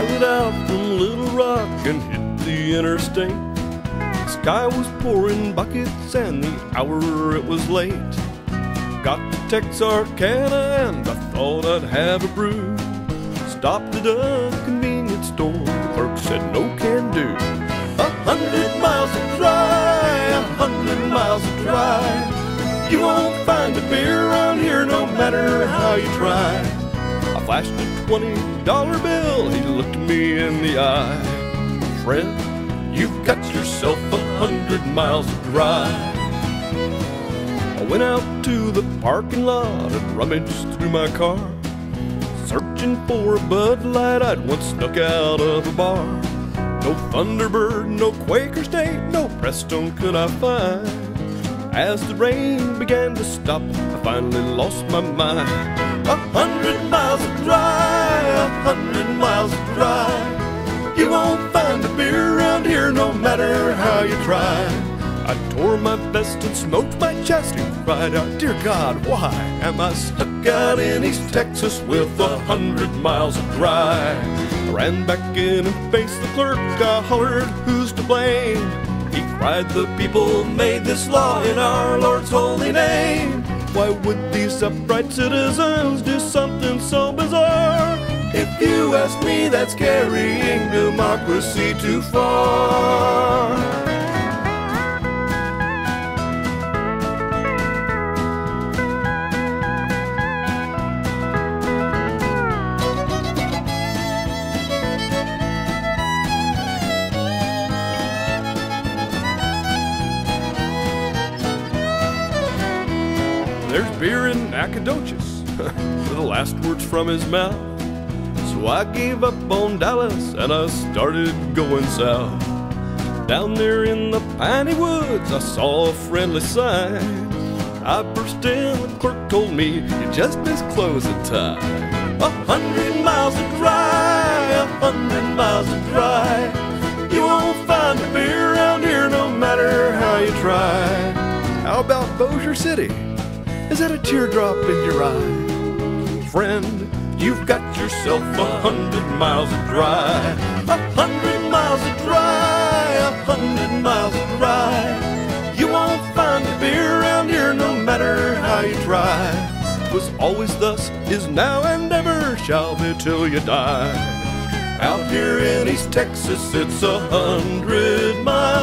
Pilot out from Little Rock and hit the interstate. The sky was pouring buckets and the hour it was late. Got to Texarkana and I thought I'd have a brew. Stopped at a convenience store, clerk said no can do. A hundred miles to dry, a hundred miles to dry. You won't find a beer around here no matter how you try. I flashed a twenty dollar bill, he looked me in the eye. Friend, you've got yourself a hundred miles to drive. I went out to the parking lot and rummaged through my car, searching for a Bud Light I'd once snuck out of a bar. No Thunderbird, no Quaker State, no Prestone could I find. As the rain began to stop, I finally lost my mind. A hundred miles of dry, a hundred miles of dry. You won't find a beer around here no matter how you try. I tore my vest and smoked my chest and cried out, Dear God, why am I stuck out in East Texas with a hundred miles of dry? I ran back in and faced the clerk. I hollered, Who's to blame? He cried, The people made this law in our Lord's holy name. Why would these upright citizens do something so bizarre? If you ask me, that's carrying democracy too far. There's beer in Nacogdoches. The last words from his mouth. So I gave up on Dallas and I started going south. Down there in the piney woods, I saw a friendly sign. I burst in, the clerk told me you just missed closing time. A hundred miles to dry, a hundred miles to dry. You won't find a beer around here no matter how you try. How about Bossier City? Is that a teardrop in your eye? Friend, you've got yourself a hundred miles to dry. A hundred miles to dry, a hundred miles to dry. You won't find a beer around here no matter how you try. Was always thus, is now and ever shall be till you die. Out here in East Texas, it's a hundred miles of.